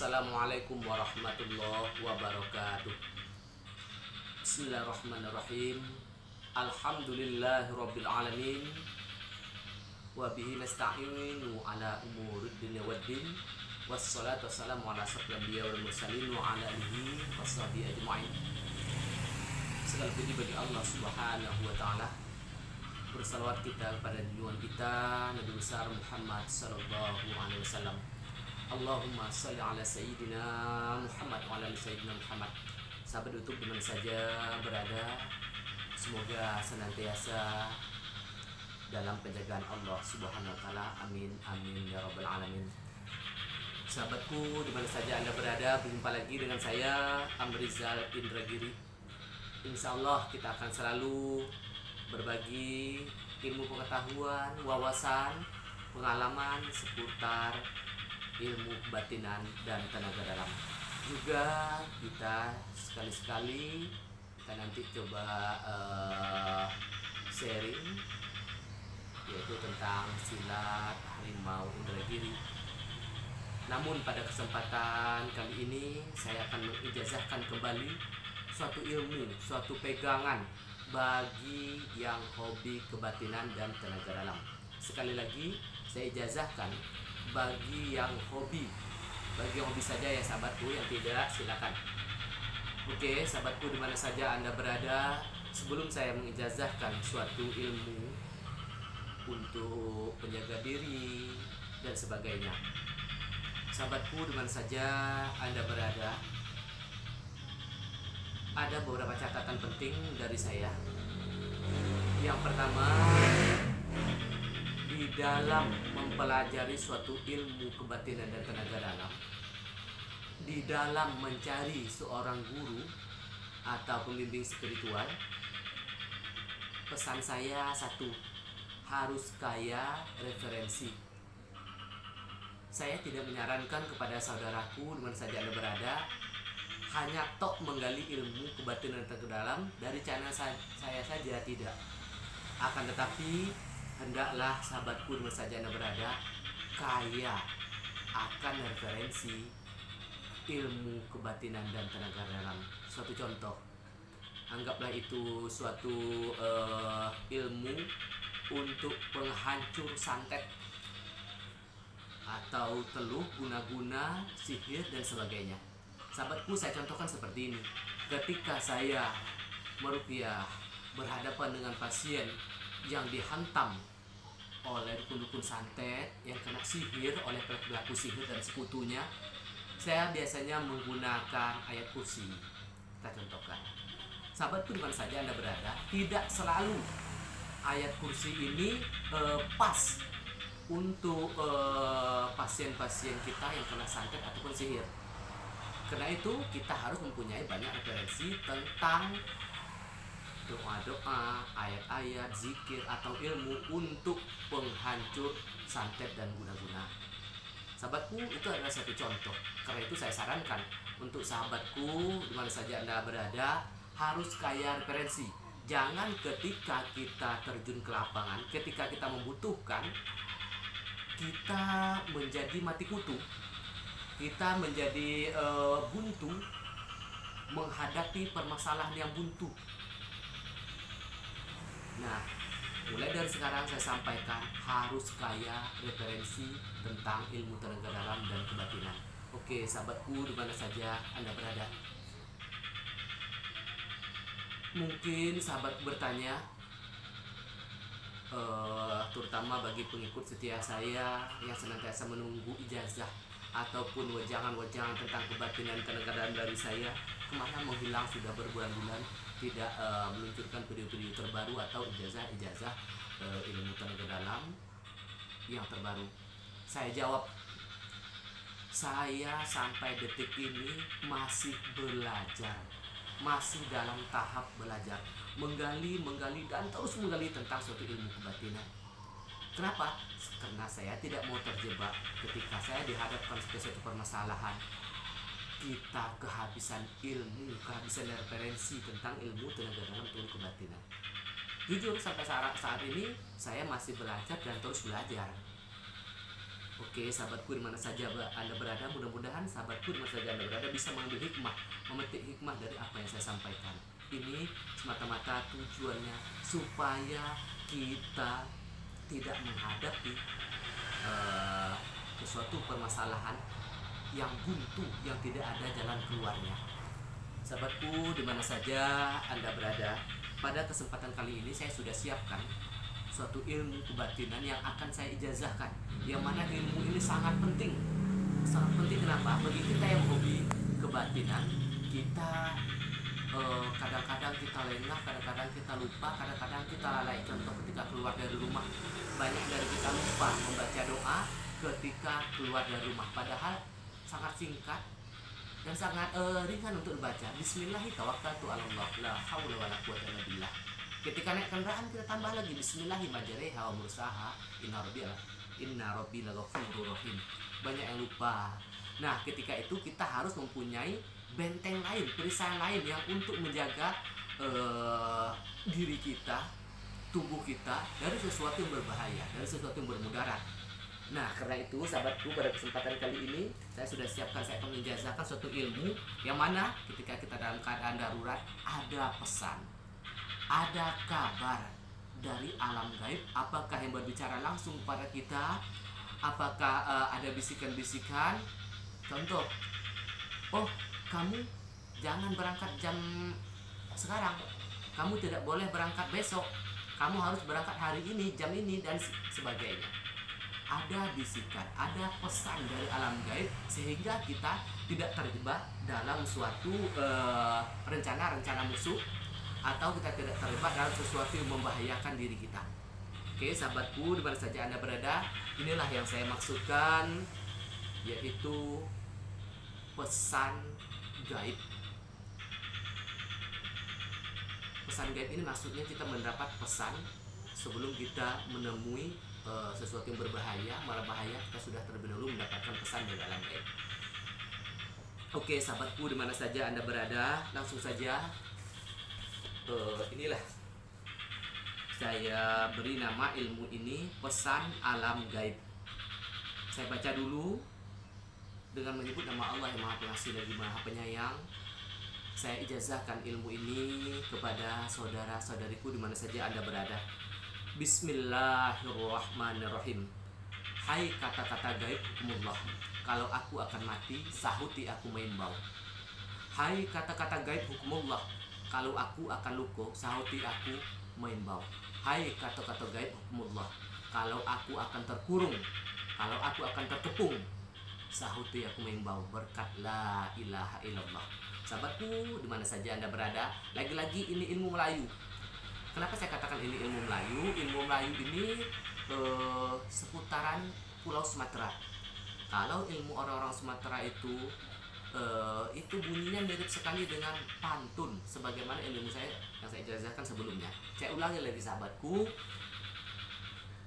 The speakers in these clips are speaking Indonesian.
Assalamualaikum warahmatullahi wabarakatuh. Bismillahirrahmanirrahim. Alhamdulillahirabbil alamin wa bihi nasta'inu ala umurid dunya waddin. Wassalatu wassalamu ala asrofil anbiya wal mursalin wa ala alihi washabihi ajma'in. Segala puji bagi Allah Subhanahu wa taala. Bersalawat kita kepada junjungan kita Nabi besar Muhammad sallallahu alaihi wasallam Allahumma salli ala Sayyidina Muhammad wa ala Sayyidina Muhammad Sahabat YouTube di mana saja berada Semoga senantiasa dalam penjagaan Allah Subhanahu wa taala. Amin amin ya rabbal alamin. Sahabatku di mana saja Anda berada, berjumpa lagi dengan saya Amrizal Indragiri. Insya Allah kita akan selalu berbagi ilmu pengetahuan, wawasan, pengalaman seputar ilmu kebatinan dan tenaga dalam juga kita sekali-sekali kita nanti coba uh, sharing yaitu tentang silat harimau indragiri namun pada kesempatan kali ini saya akan mengijazahkan kembali suatu ilmu, suatu pegangan bagi yang hobi kebatinan dan tenaga dalam. Sekali lagi, saya ijazahkan bagi yang hobi. Bagi yang hobi saja ya sahabatku. Yang tidak silakan. Oke sahabatku di mana saja anda berada sebelum saya mengijazahkan suatu ilmu untuk penjaga diri dan sebagainya. Sahabatku di mana saja anda berada ada beberapa catatan penting dari saya. Yang pertama di dalam mempelajari suatu ilmu kebatinan dan tenaga dalam. Di dalam mencari seorang guru atau pembimbing spiritual pesan saya satu harus kaya referensi. Saya tidak menyarankan kepada saudaraku di mana saja anda berada hanya tok menggali ilmu kebatinan dan tenaga dalam. Dari channel saya saja tidak. Akan tetapi hendaklah sahabatku di saja anda berada kaya akan referensi ilmu kebatinan dan tenaga dalam. Suatu contoh anggaplah itu suatu uh, ilmu untuk penghancur santet atau teluh guna-guna sihir dan sebagainya. Sahabatku saya contohkan seperti ini. Ketika saya merupiah berhadapan dengan pasien yang dihantam oleh dukun-dukun santet yang kena sihir oleh pelaku sihir dan sekutunya saya biasanya menggunakan ayat kursi. Kita contohkan. Sahabatku di mana saja anda berada tidak selalu ayat kursi ini uh, pas untuk pasien-pasien uh, kita yang kena santet ataupun sihir. Karena itu kita harus mempunyai banyak referensi tentang doa-doa, ayat-ayat, zikir atau ilmu untuk penghancur santet dan guna-guna. Sahabatku, itu adalah satu contoh. Karena itu saya sarankan untuk sahabatku di mana saja Anda berada harus kaya referensi. Jangan ketika kita terjun ke lapangan, ketika kita membutuhkan kita menjadi mati kutu. Kita menjadi uh, buntu menghadapi permasalahan yang buntu Nah, mulai dari sekarang saya sampaikan harus kaya referensi tentang ilmu tenaga dalam dan kebatinan. Oke, sahabatku di mana saja Anda berada. Mungkin sahabat bertanya, uh, terutama bagi pengikut setia saya yang senantiasa menunggu ijazah ataupun wajangan-wajangan tentang kebatinan tenaga dalam dari saya ke mana menghilang sudah berbulan-bulan tidak uh, meluncurkan video-video terbaru atau ijazah-ijazah uh, ilmu tenaga dalam yang terbaru. Saya jawab, saya sampai detik ini masih belajar, masih dalam tahap belajar, menggali, menggali dan terus menggali tentang suatu ilmu kebatinan. Kenapa? Karena saya tidak mau terjebak ketika saya dihadapkan ke suatu permasalahan kita kehabisan ilmu, kehabisan referensi tentang ilmu tenaga dalam turun kebatinan. Jujur sampai saat, saat ini saya masih belajar dan terus belajar. Oke, sahabatku di mana saja Anda berada, mudah-mudahan sahabatku di mana saja Anda berada bisa mengambil hikmah, memetik hikmah dari apa yang saya sampaikan. Ini semata-mata tujuannya supaya kita tidak menghadapi uh, sesuatu permasalahan yang buntu, yang tidak ada jalan keluarnya. Sahabatku, di mana saja Anda berada, pada kesempatan kali ini saya sudah siapkan suatu ilmu kebatinan yang akan saya ijazahkan. Yang mana ilmu ini sangat penting. Sangat penting kenapa? Bagi kita yang hobi kebatinan kita kadang-kadang uh, kita lengah kadang-kadang kita lupa kadang-kadang kita lalai. Contoh ketika keluar dari rumah banyak dari kita lupa membaca doa ketika keluar dari rumah. Padahal sangat singkat dan sangat uh, ringan untuk dibaca. Bismillahirrahmanirrahim. Ketika naik kendaraan kita tambah lagi. Bismillahirrahmanirrahim. Wa mursaha inna inna banyak yang lupa. Nah ketika itu kita harus mempunyai benteng lain perisai lain yang untuk menjaga uh, diri kita tubuh kita dari sesuatu yang berbahaya dari sesuatu yang bermudarat. Nah, karena itu sahabatku pada kesempatan kali ini saya sudah siapkan saya akan suatu ilmu yang mana ketika kita dalam keadaan darurat ada pesan ada kabar dari alam gaib. Apakah yang berbicara langsung pada kita? Apakah uh, ada bisikan-bisikan? Contoh oh kamu jangan berangkat jam sekarang. Kamu tidak boleh berangkat besok. Kamu harus berangkat hari ini jam ini dan sebagainya. Ada bisikan ada pesan dari alam gaib sehingga kita tidak terjebak dalam suatu uh, rencana-rencana musuh atau kita tidak terlibat dalam sesuatu yang membahayakan diri kita. Oke, sahabatku, di mana saja Anda berada, inilah yang saya maksudkan yaitu pesan gaib. Pesan gaib ini maksudnya kita mendapat pesan sebelum kita menemui uh, sesuatu yang berbahaya, malah bahaya kita sudah terlebih dahulu mendapatkan pesan dari alam gaib. Oke, sahabatku, di mana saja Anda berada, langsung saja uh, inilah saya beri nama ilmu ini pesan alam gaib. Saya baca dulu dengan menyebut nama Allah yang Maha Pengasih lagi Maha Penyayang. Saya ijazahkan ilmu ini kepada saudara-saudariku di mana saja Anda berada. Bismillahirrahmanirrahim. Hai kata-kata gaib hukumullah. Kalau aku akan mati, sahuti aku maimbau. Hai kata-kata gaib hukumullah kalau aku akan luko sahuti aku main bau hai kata-kata gaib hukumullah kalau aku akan terkurung kalau aku akan terkepung sahuti aku main bau berkat. La ilaha illallah. Sahabatku di mana saja anda berada lagi-lagi ini ilmu Melayu. Kenapa saya katakan ini ilmu Melayu? Ilmu Melayu ini eh, seputaran Pulau Sumatera. Kalau ilmu orang-orang Sumatera itu uh, itu bunyinya mirip sekali dengan pantun sebagaimana ilmu saya yang saya jelaskan sebelumnya. Saya ulangi lagi sahabatku.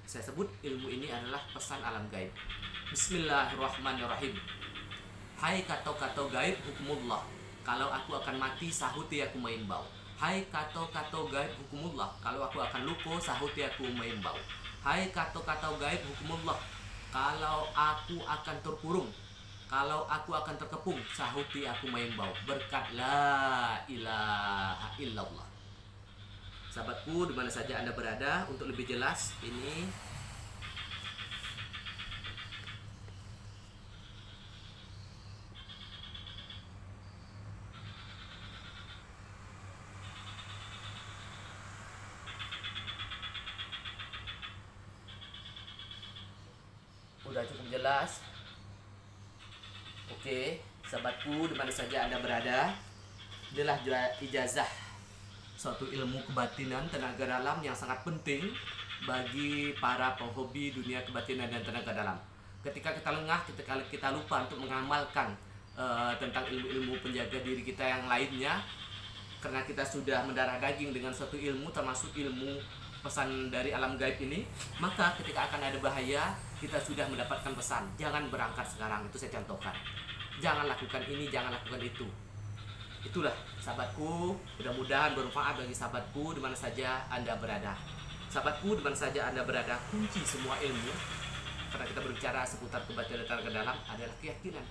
Saya sebut ilmu ini adalah pesan alam gaib Bismillahirrahmanirrahim. Hai kato-kato gaib hukumullah. Kalau aku akan mati sahuti aku maimbau Hai kato-kato gaib hukumullah. Kalau aku akan luko sahuti aku maimbau Hai kato-kato gaib hukumullah. Kalau aku akan terkurung kalau aku akan terkepung sahuti aku bau berkat la ilaha illallah. Sahabatku di mana saja anda berada untuk lebih jelas ini udah cukup jelas Oke, sahabatku di mana saja Anda berada, inilah ijazah suatu ilmu kebatinan tenaga dalam yang sangat penting bagi para penghobi dunia kebatinan dan tenaga dalam. Ketika kita lengah, ketika kita lupa untuk mengamalkan uh, tentang ilmu-ilmu penjaga diri kita yang lainnya, karena kita sudah mendarah daging dengan suatu ilmu termasuk ilmu pesan dari alam gaib ini, maka ketika akan ada bahaya, kita sudah mendapatkan pesan. Jangan berangkat sekarang, itu saya contohkan. Jangan lakukan ini jangan lakukan itu. Itulah sahabatku mudah-mudahan bermanfaat bagi sahabatku di mana saja anda berada. Sahabatku di mana saja anda berada kunci semua ilmu. Karena kita berbicara seputar kebatinan ke dalam adalah keyakinan.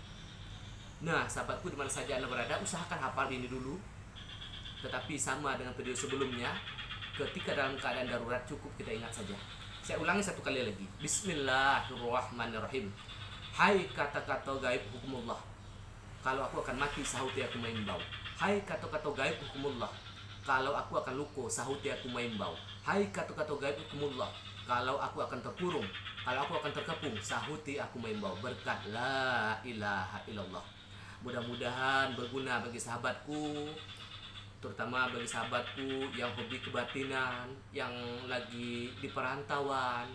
Nah sahabatku di mana saja anda berada usahakan hafal ini dulu. Tetapi sama dengan video sebelumnya ketika dalam keadaan darurat cukup kita ingat saja. Saya ulangi satu kali lagi. Bismillahirrahmanirrahim. Hai kata-kata gaib hukumullah. Kalau aku akan mati sahuti aku main bau. Hai kata-kata gaib hukumullah. Kalau aku akan luko sahuti aku main bau. Hai kata-kata gaib hukumullah. Kalau aku akan terkurung Kalau aku akan terkepung sahuti aku main bau. Berkat la ilaha illallah. Mudah-mudahan berguna bagi sahabatku terutama bagi sahabatku yang hobi kebatinan, yang lagi di perantauan,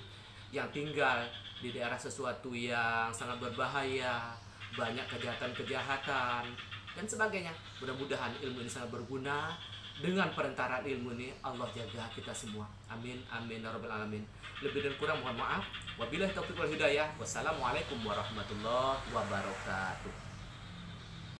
yang tinggal di daerah sesuatu yang sangat berbahaya, banyak kejahatan-kejahatan dan sebagainya. Mudah-mudahan ilmu ini sangat berguna. Dengan perentaraan ilmu ini Allah jaga kita semua. Amin amin ya alamin. Lebih dan kurang mohon maaf. Wabillahi taufiq wal hidayah. Wassalamualaikum warahmatullahi wabarakatuh.